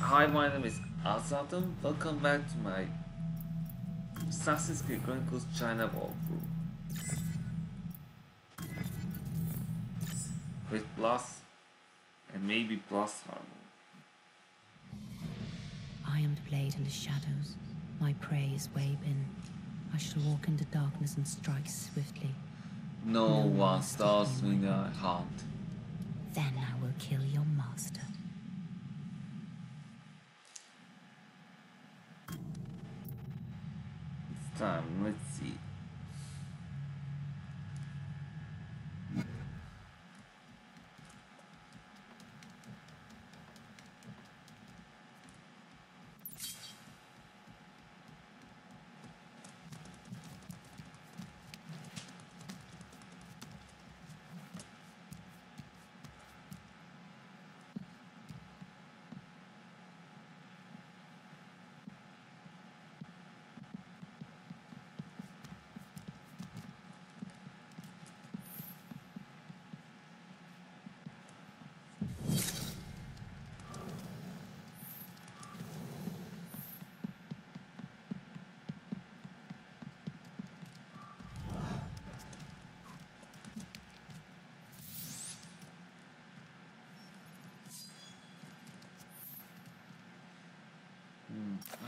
Hi, my name is Asatom. Welcome back to my Assassin's Creed Chronicles China walkthrough. With plus and maybe plus armor. I am the blade in the shadows. My prey is Wabin. I shall walk into darkness and strike swiftly. No, No one stops me me in the hunt. Then I will kill your master. It's time. Let's see.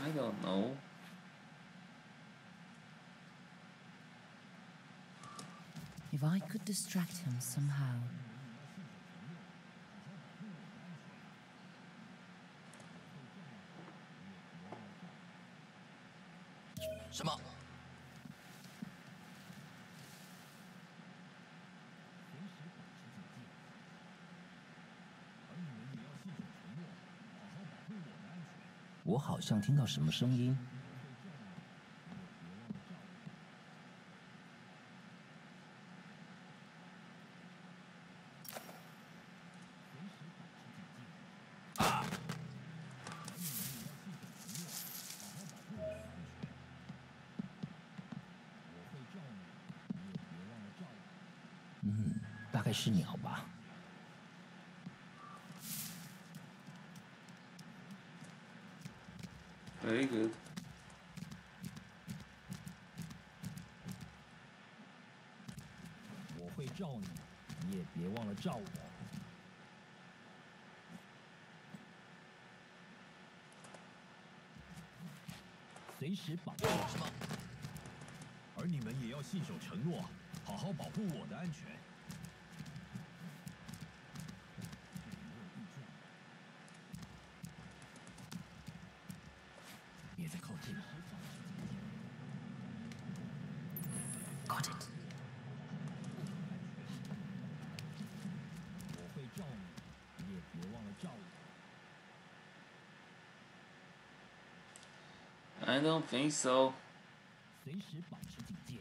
I don't know. If I could distract him somehow. 像听到什么声音。嗯，大概是鸟吧。Very 我会罩你你也别忘了罩我。随时保护我。是而你们也要信守承诺好好保护我的安全。Don't think so. 随时保持警戒。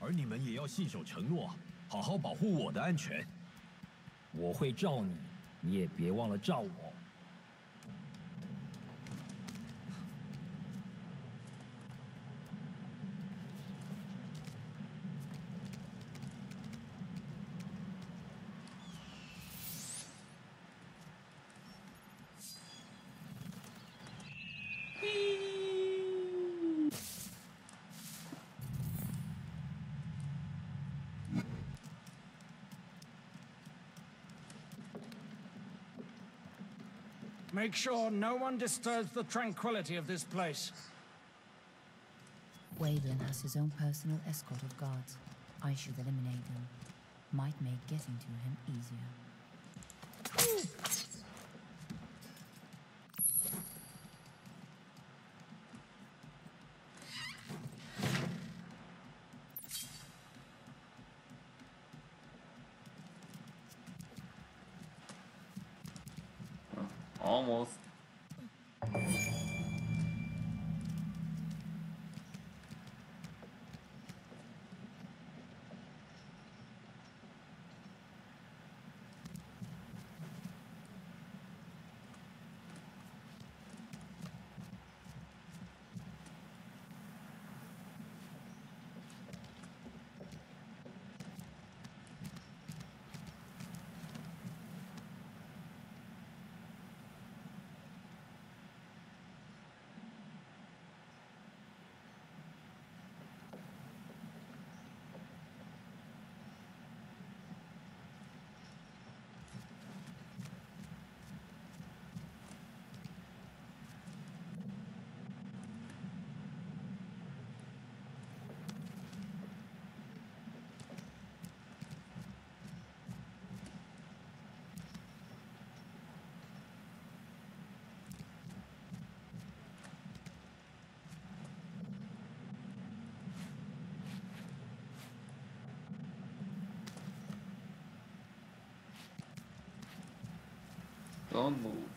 而你们也要信守承诺，好好保护我的安全。我会罩你，你也别忘了罩我。Make sure no one disturbs the tranquility of this place. Waylon has his own personal escort of guards. I should eliminate them. Might make getting to him easier. Don't move.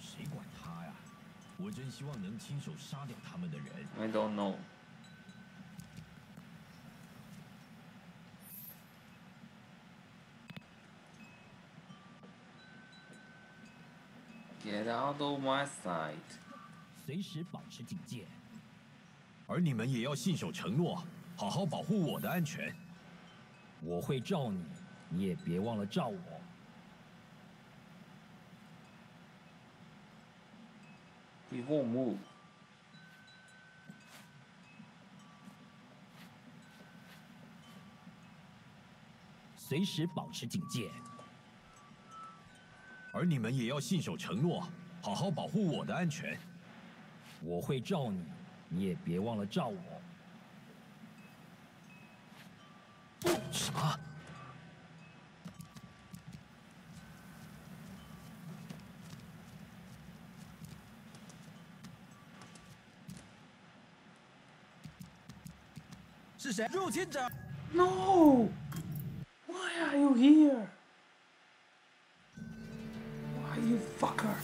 谁管他呀？我真希望能亲手杀掉他们的人。 I don't know. Get out of my sight. 随时保持警戒。 而你们也要信守承诺，好好保护我的安全。我会罩你，你也别忘了罩我。He won't move. 随时保持警戒。而你们也要信守承诺，好好保护我的安全。我会罩你，你也别忘了照我。什么？是谁？入侵者！No! Why are you here? Why you fucker?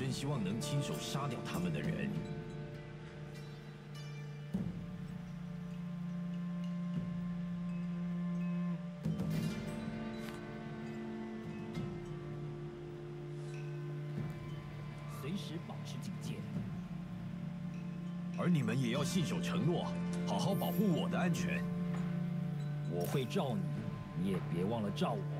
真希望能亲手杀掉他们的人。随时保持警戒。而你们也要信守承诺，好好保护我的安全。我会罩你，你也别忘了罩我。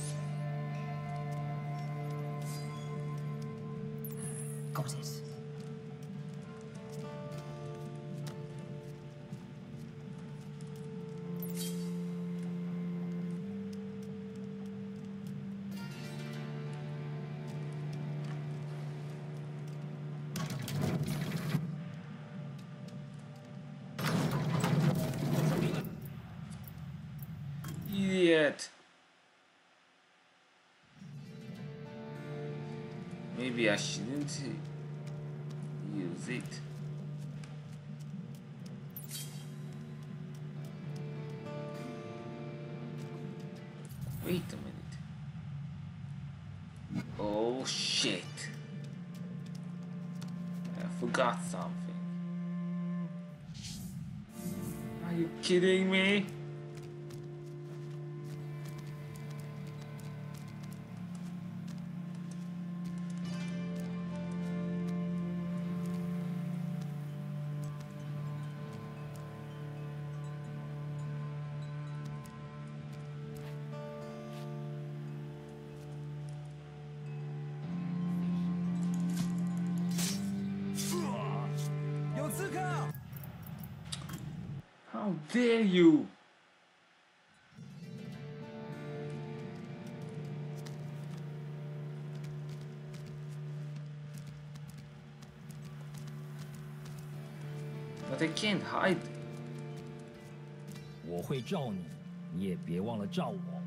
dare you! But I can't hide. 我会罩你，你也别忘了罩我。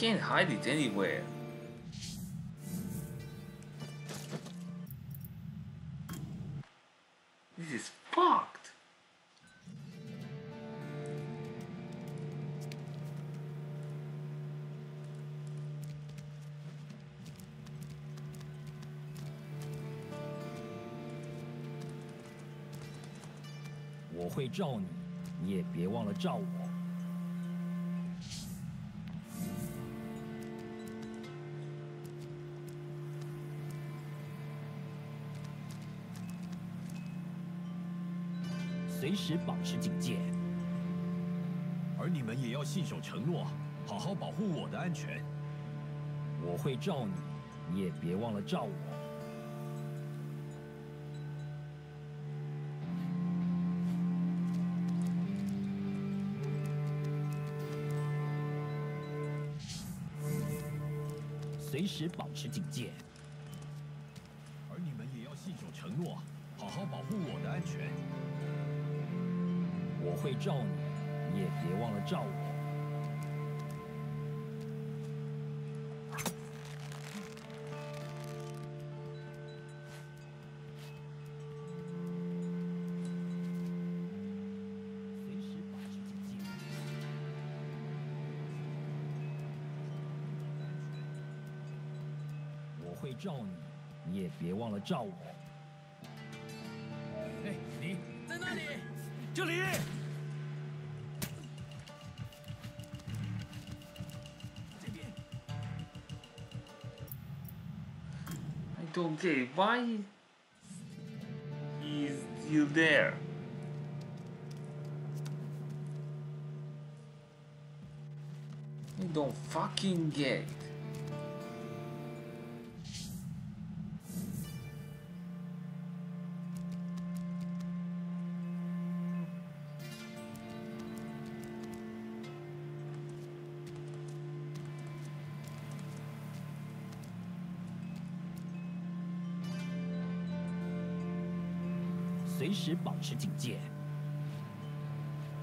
can't hide it anywhere. This is fucked. 我会罩你，你也别忘了罩我。 时保持警戒。而你们也要信守承诺，好好保护我的安全。我会罩你，你也别忘了罩我。随时保持警戒。会罩你，你也别忘了罩我。随时保持警戒。我会罩你，你也别忘了罩我。哎，你在那里，这里！okay. Why is you there? You don't fucking get. 时保持警戒。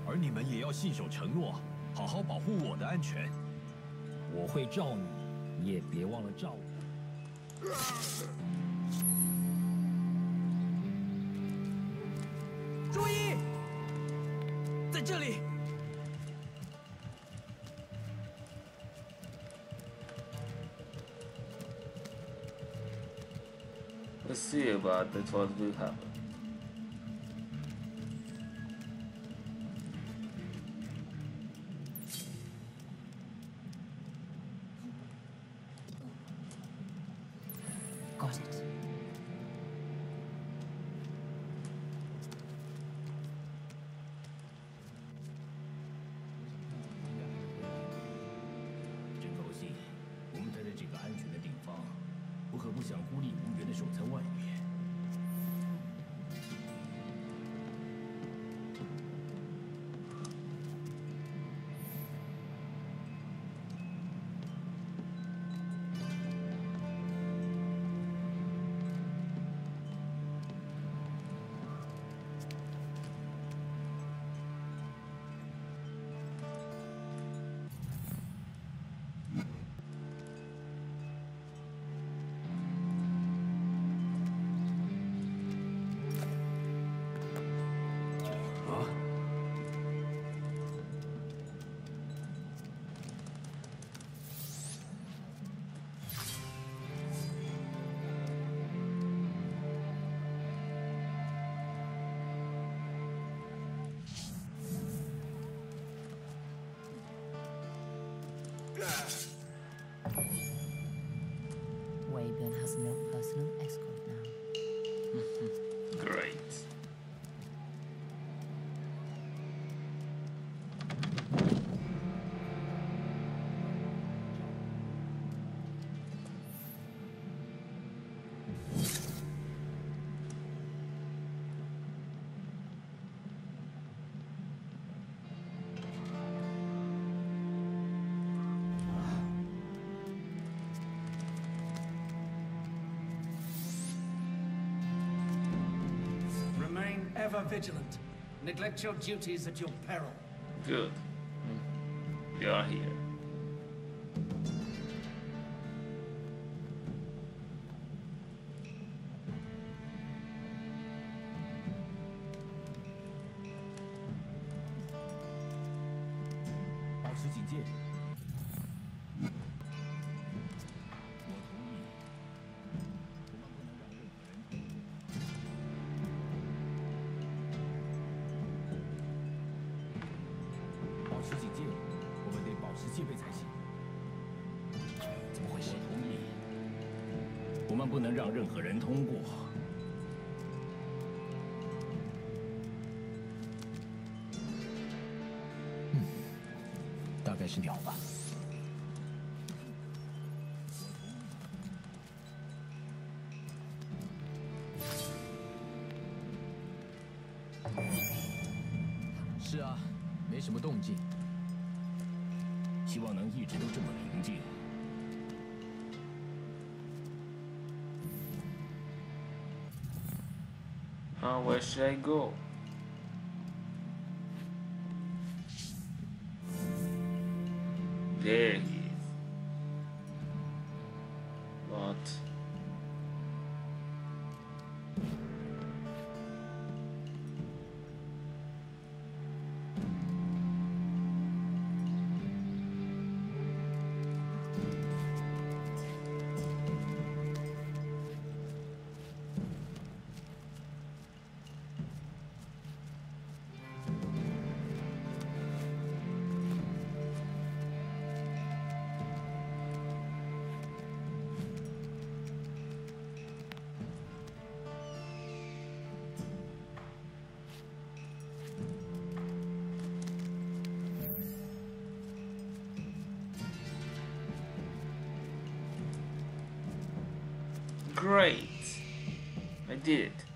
而你们也要信守承诺，好好保护我的安全。我会罩你，你也别忘了罩我。注意，在这里。Let's see about that what will happen. God. Ever vigilant. Neglect your duties at your peril. Good. Hmm. You are here. 我们不能让任何人通过。嗯，大概是鸟吧。Should I go? Great. I did it.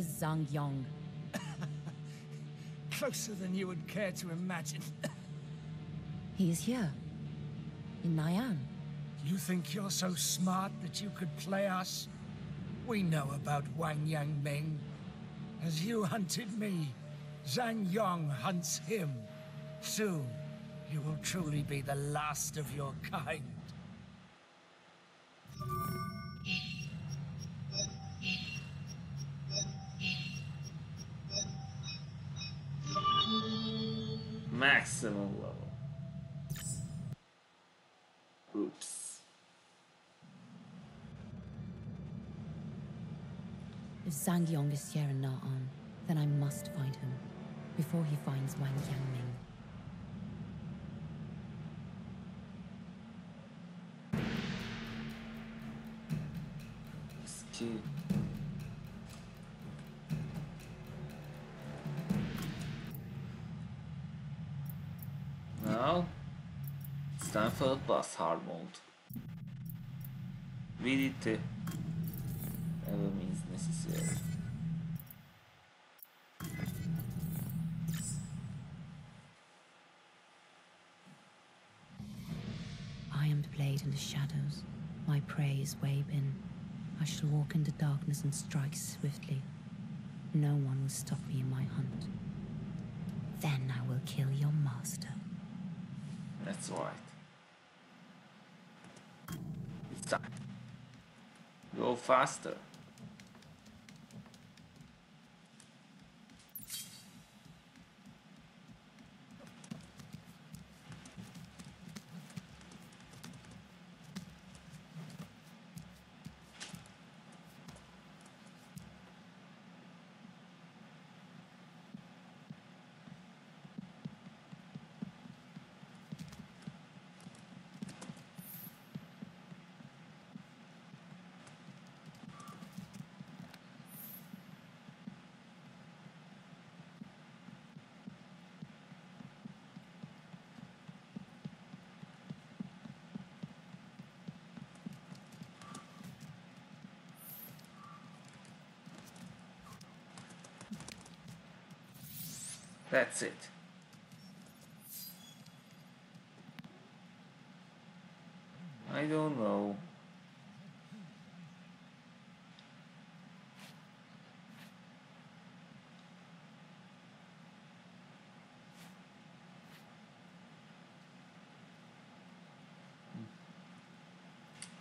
Is Zhang Yong? Closer than you would care to imagine. He is here. In Nyan. You think you're so smart that you could play us? We know about Wang Yang Ming. As you hunted me, Zhang Yong hunts him. Soon, you will truly be the last of your kind. Maximum level. Oops. If Zhang Yong is here and not on, then I must find him before he finds Wang Yangming. Excuse. It's time for the boss hard mode. VDT. Ever means necessary. I am the blade in the shadows. My prey is Weibin. I shall walk into darkness and strike swiftly. No one will stop me in my hunt. Then I will kill your master. That's right. faster. That's it. I don't know.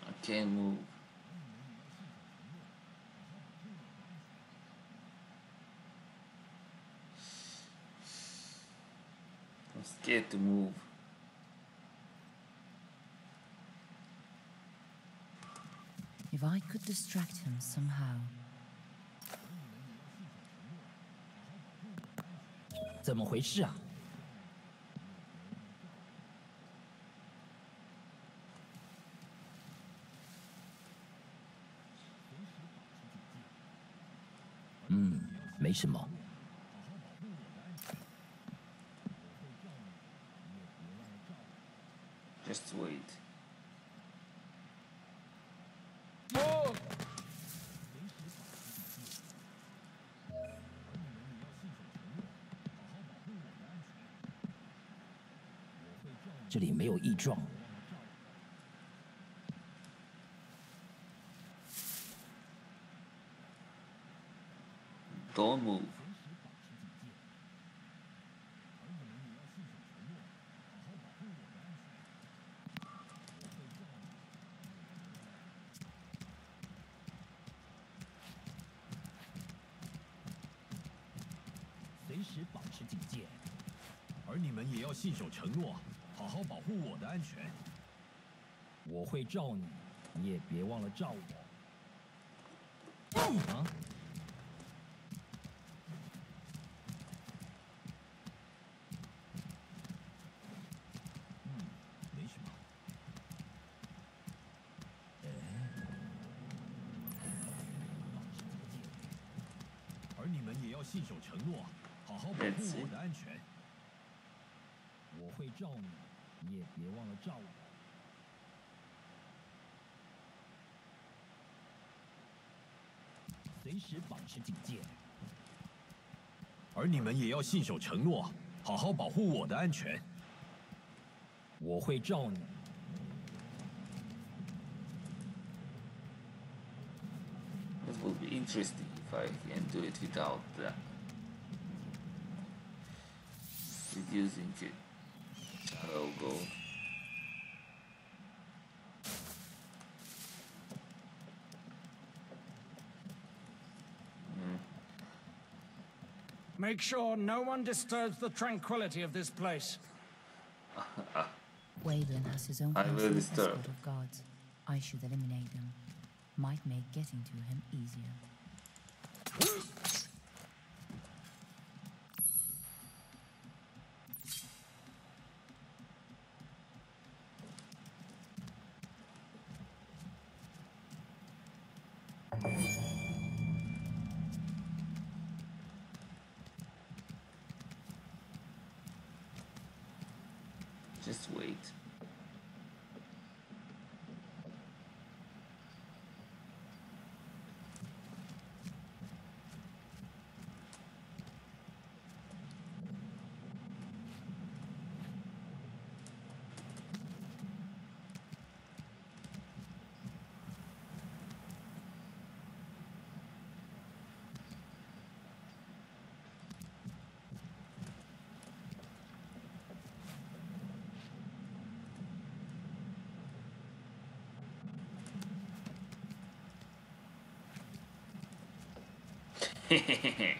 I can't move. Scared to move. If I could distract him somehow. 怎么回事啊？嗯，没什么。这里没有异状。Don't move. 随时保持警戒。而你们也要信守承诺，保护我的安全。我会罩你，你也别忘了罩我。啊！嗯，没什么。而你们也要信守承诺，好好保护我的安全。我会罩你，你也别忘了照我。随时保持警戒。而你们也要信守承诺，好好保护我的安全。我会罩你。It would be interesting if I can do it without that. Reducing it. I'll go. Hmm. Make sure no one disturbs the tranquility of this place. Waylon has his own I will disturb. escort of guards. I should eliminate them. Might make getting to him easier. Just wait. Hehehe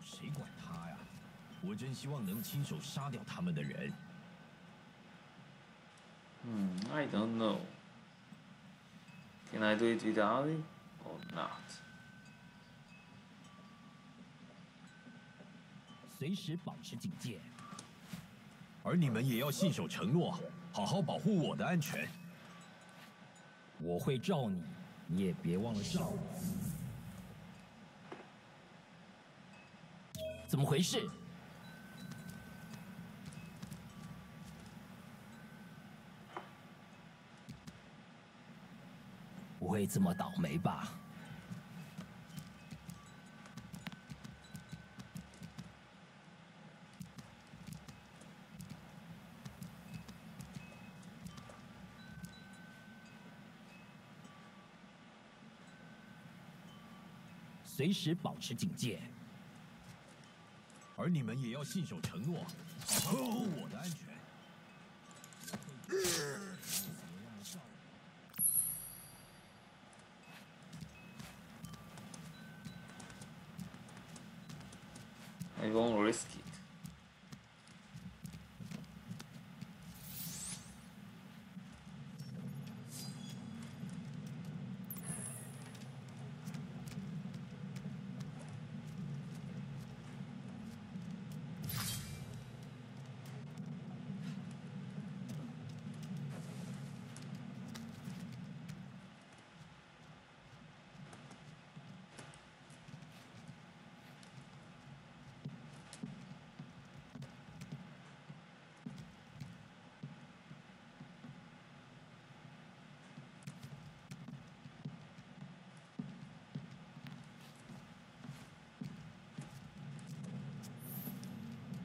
谁管他呀？我真希望能亲手杀掉他们的人。Hmm, I don't know. Can I do it without it or not? 随时保持警戒。而你们也要信守承诺，好好保护我的安全。我会罩你，你也别忘了罩我。怎么回事？不会这么倒霉吧？随时保持警戒。而你们也要信守承诺，好好保护我的安全。I won't risk it. “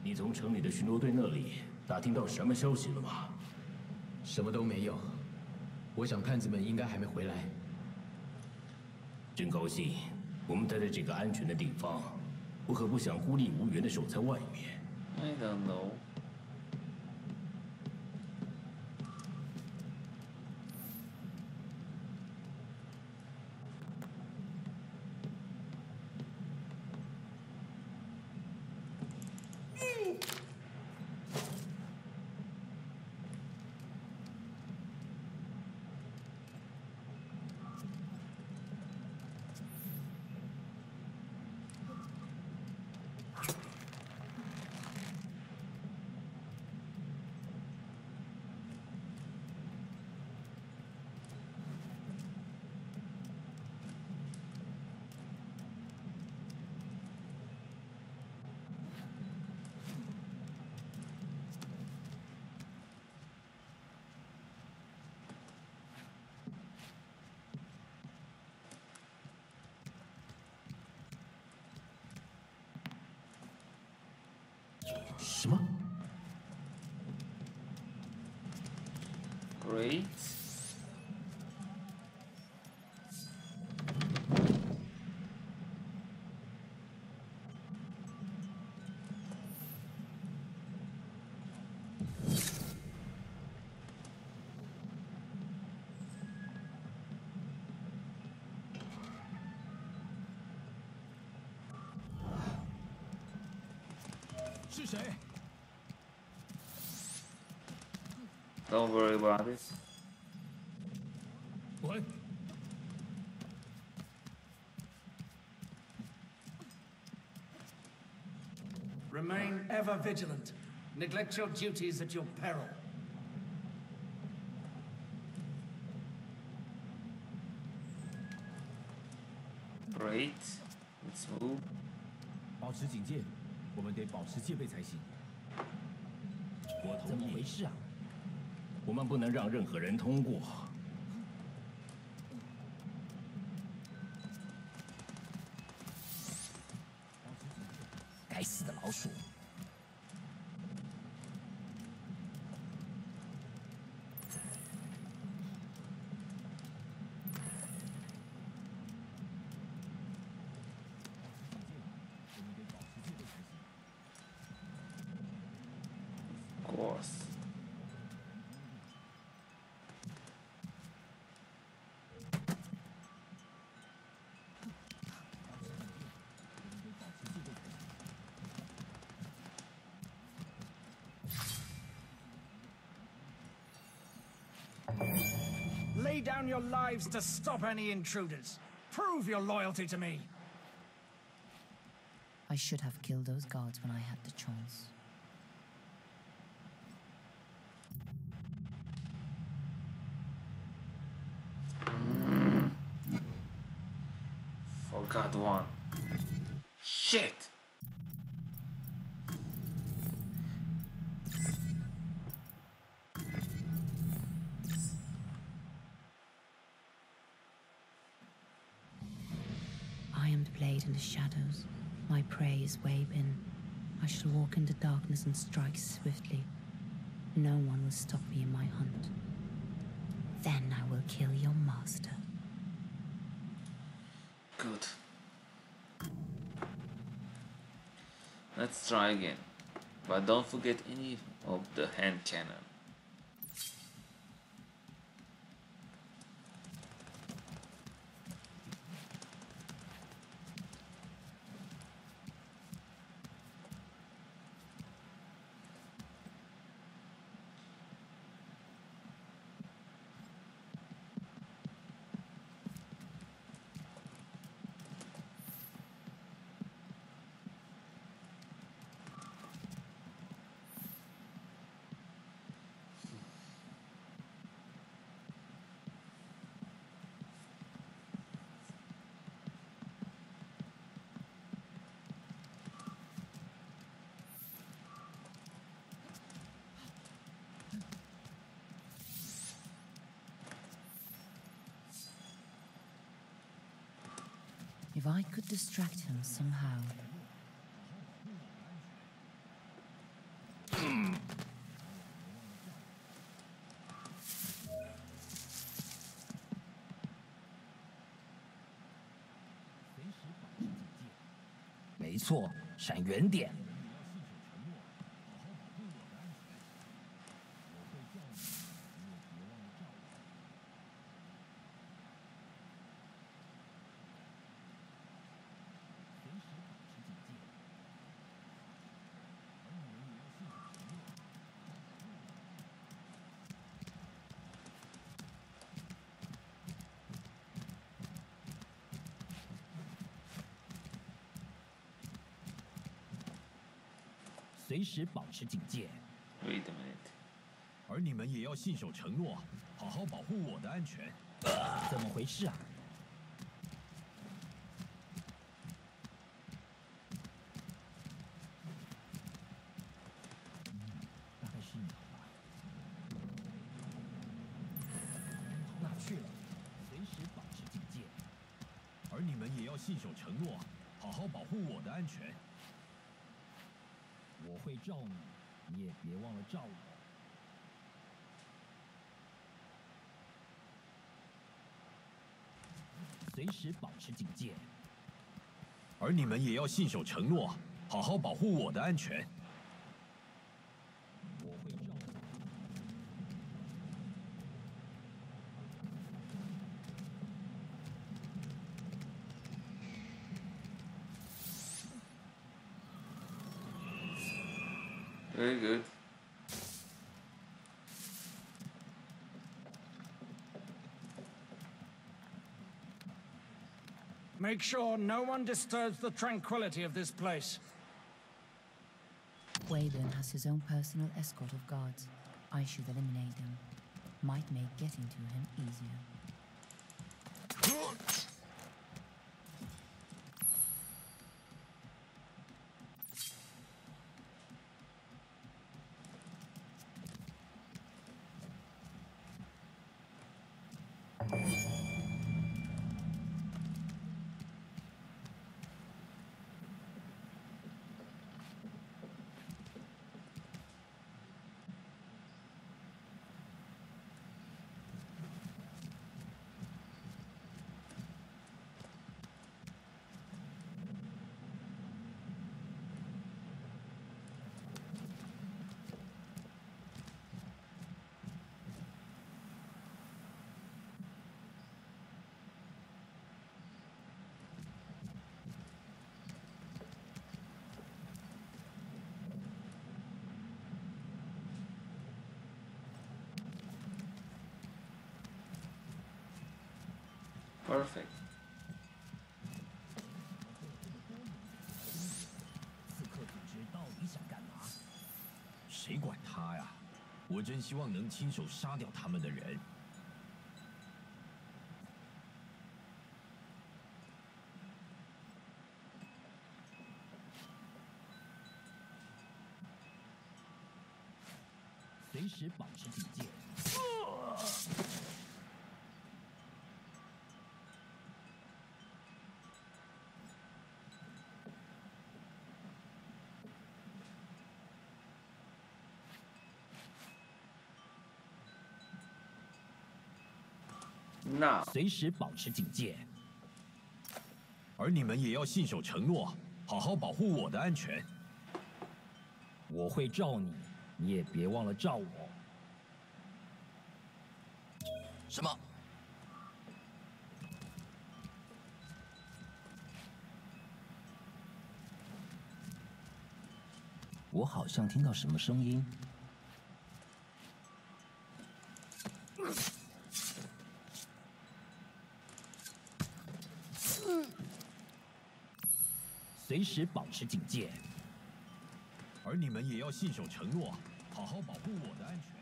你从城里的巡逻队那里打听到什么消息了吗？”“什么都没有。我想探子们应该还没回来。”“真高兴，我们待在这个安全的地方。我可不想孤立无援的守在外面。” I don't know. 什么？Don't worry about it. What? Remain ever vigilant. Neglect your duties at your peril. Great. Let's move. 保持警戒， 我们得保持戒备才行。我怎么回事啊？我们不能让任何人通过。Lay down your lives to stop any intruders. Prove your loyalty to me. I should have killed those guards when I had the chance. Forgot one. Shit! In the shadows. My prey is Wabin. I shall walk into darkness and strike swiftly. No one will stop me in my hunt. Then I will kill your master. Good. Let's try again. But don't forget any of the hand cannon. If I could distract him somehow. Hmm. 没错，闪远点。 时保持警戒。Wait a minute. 而你们也要信守承诺，好好保护我的安全。怎么回事啊？大概是鸟吧。哪去了？随时保持警戒。而你们也要信守承诺，好好保护我的安全。会照你，你也别忘了照我。随时保持警戒。而你们也要信守承诺，好好保护我的安全。Make sure no one disturbs the tranquility of this place. Waylon has his own personal escort of guards. I should eliminate them. Might make getting to him easier. Perfect. 刺客组织到底想干嘛？谁管他呀？我真希望能亲手杀掉他们的人。随时保持警戒。那随时保持警戒。而你们也要信守承诺，好好保护我的安全。我会罩你，你也别忘了罩我。什么？我好像听到什么声音。时保持警戒。而你们也要信守承诺，好好保护我的安全。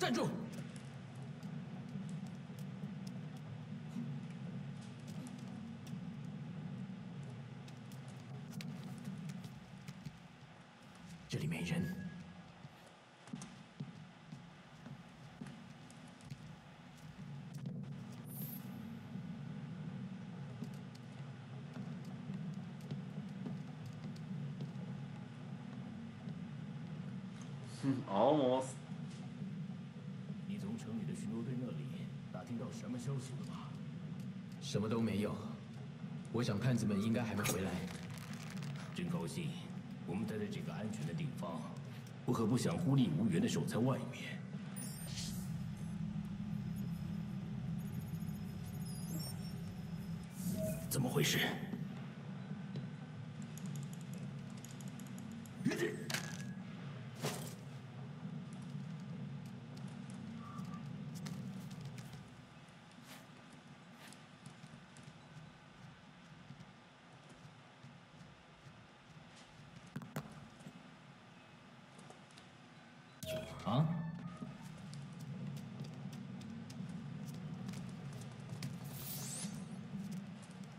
站住！”这里没人。Hmm, Almost. 打听到什么消息了吗？什么都没有。我想探子们应该还没回来。真高兴，我们待在这个安全的地方，我可不想孤立无援的守在外面。怎么回事？啊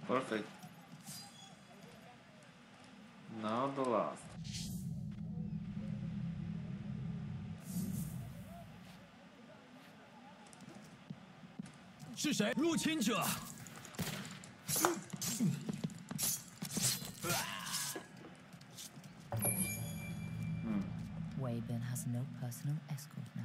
？Perfect. Now the last. 是谁？入侵者！no escort now.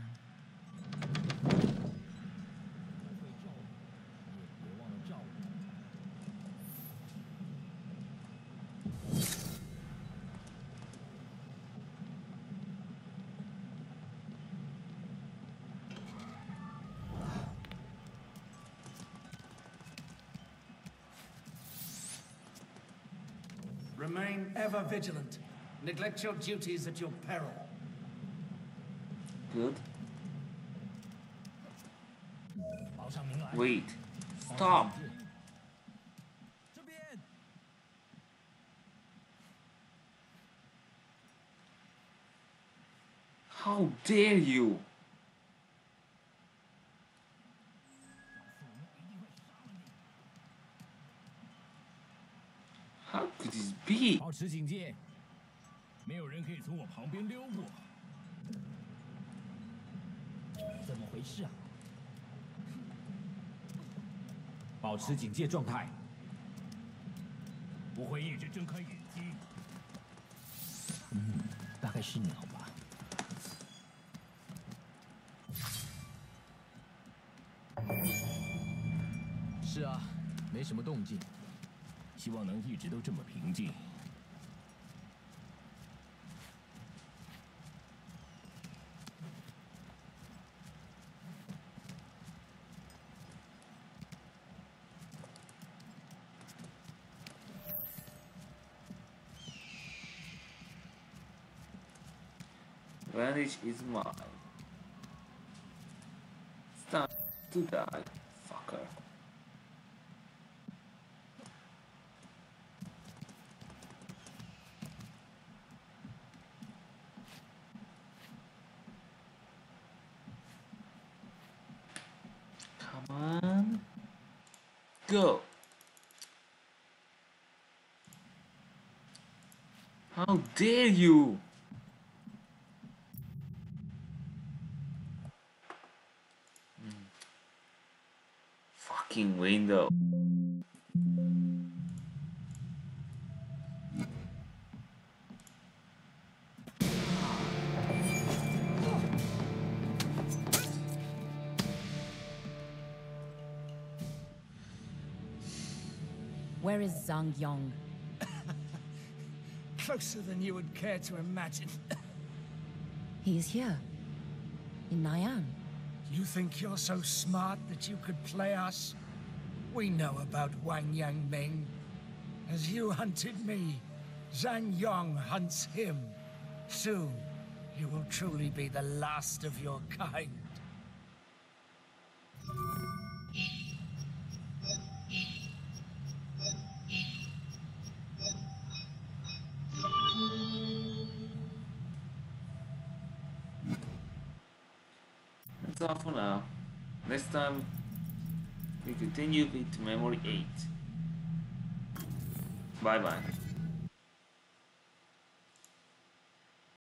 Remain ever vigilant. Neglect your duties at your peril Good. 报上名来。 Wait. Stop. 这边。 How dare you? How could this be? 保持警戒，没有人可以从我旁边溜过。 回事啊？保持警戒状态，不会一直睁开眼睛。嗯，大概是鸟吧。是啊，没什么动静。希望能一直都这么平静。Vanish is mine. It's time to die, fucker. Come on. Go. How dare you! Fucking window. Where is Zhang Yong? Closer than you would care to imagine. He is here. In Nyan. you think you're so smart that you could play us? We know about Wang Yang Ming. As you hunted me, Zhang Yong hunts him. Soon, you will truly be the last of your kind. Continue with Memory 8. Bye bye.